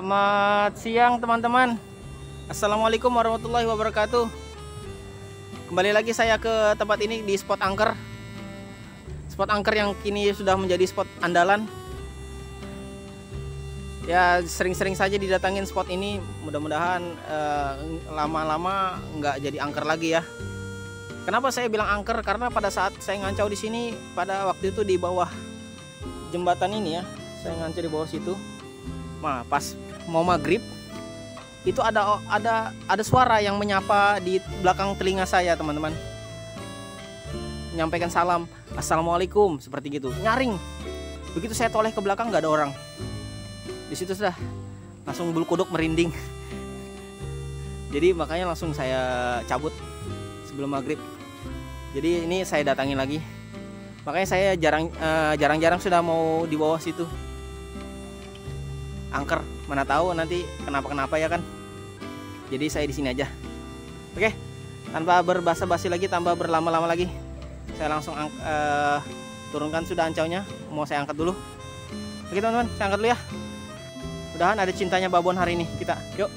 Selamat siang teman-teman. Assalamualaikum warahmatullahi wabarakatuh. Kembali lagi saya ke tempat ini di spot angker. Spot angker yang kini sudah menjadi spot andalan. Ya sering-sering saja didatangin spot ini. Mudah-mudahan eh, lama-lama nggak jadi angker lagi ya. Kenapa saya bilang angker? Karena pada saat saya ngancau di sini pada waktu itu di bawah jembatan ini ya saya ngancau di bawah situ. Nah, pas mau maghrib itu ada ada ada suara yang menyapa di belakang telinga saya, teman-teman. Menyampaikan salam, assalamualaikum seperti gitu, nyaring. Begitu saya toleh ke belakang nggak ada orang. Di situ sudah langsung bulu kuduk merinding. Jadi makanya langsung saya cabut sebelum maghrib. Jadi ini saya datangi lagi. Makanya saya jarang eh, jarang-jarang sudah mau di bawah situ angker mana tahu nanti kenapa kenapa ya kan? Jadi saya di sini aja. Oke tanpa berbahasa basi lagi tanpa berlama-lama lagi saya langsung ang uh, turunkan sudah ancaunya. Mau saya angkat dulu? Oke teman-teman saya angkat dulu ya. Mudahan ada cintanya babon hari ini. Kita yuk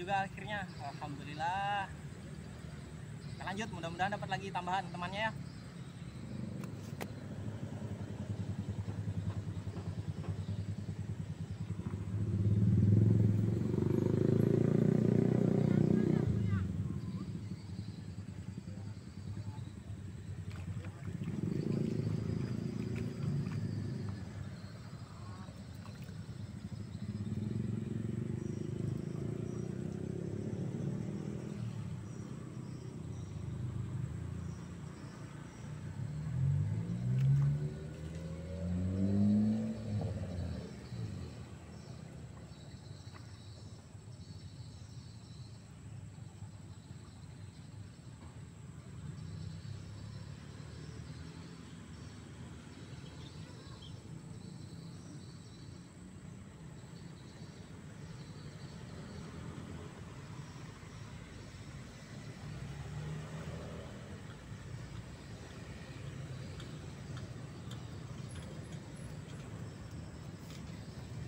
juga akhirnya. Alhamdulillah. Kita lanjut mudah-mudahan dapat lagi tambahan temannya ya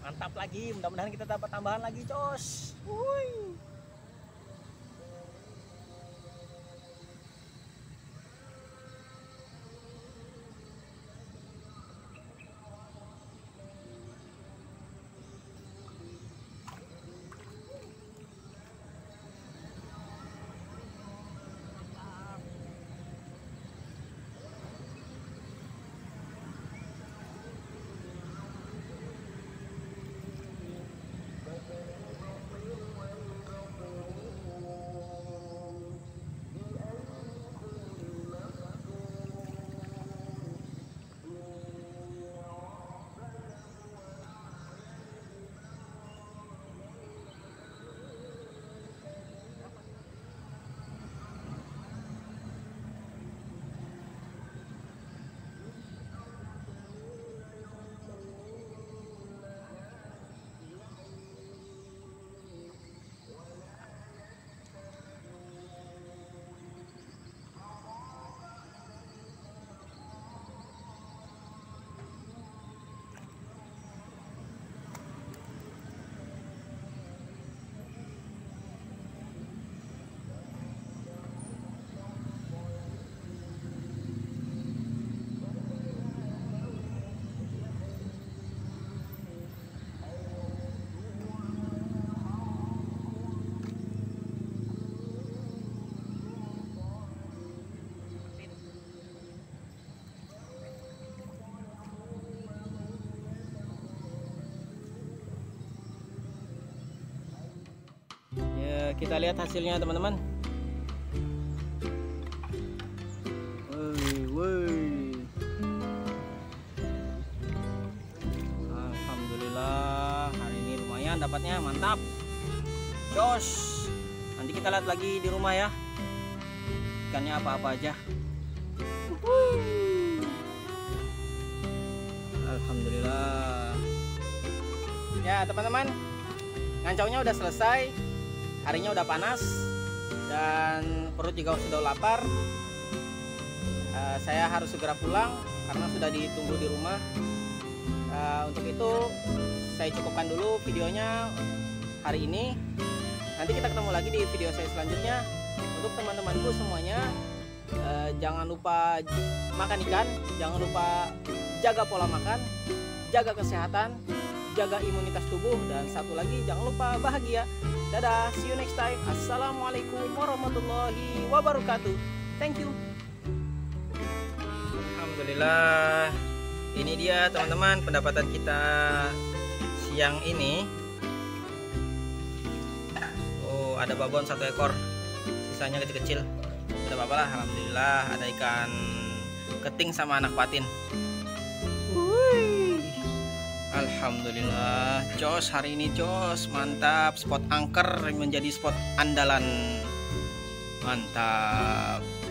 mantap lagi mudah-mudahan kita dapat tambahan lagi cos Wuih. Kita lihat hasilnya teman-teman. Alhamdulillah hari ini lumayan dapatnya mantap. Jos nanti kita lihat lagi di rumah ya. Ikannya apa-apa aja. Alhamdulillah. Ya teman-teman ngancaunya udah selesai harinya udah panas dan perut juga sudah lapar. Uh, saya harus segera pulang karena sudah ditunggu di rumah. Uh, untuk itu saya cukupkan dulu videonya hari ini. Nanti kita ketemu lagi di video saya selanjutnya. Untuk teman-temanku semuanya uh, jangan lupa makan ikan jangan lupa jaga pola makan jaga kesehatan jaga imunitas tubuh dan satu lagi jangan lupa bahagia. Dadah see you next time. Assalamualaikum warahmatullahi wabarakatuh. Thank you. Alhamdulillah. Ini dia teman-teman pendapatan kita siang ini. Oh ada babon satu ekor. Sisanya kecil-kecil. Tidak apa-apa lah Alhamdulillah. Ada ikan keting sama anak patin Alhamdulillah. Jos hari ini Jos mantap. Spot angker menjadi spot andalan. Mantap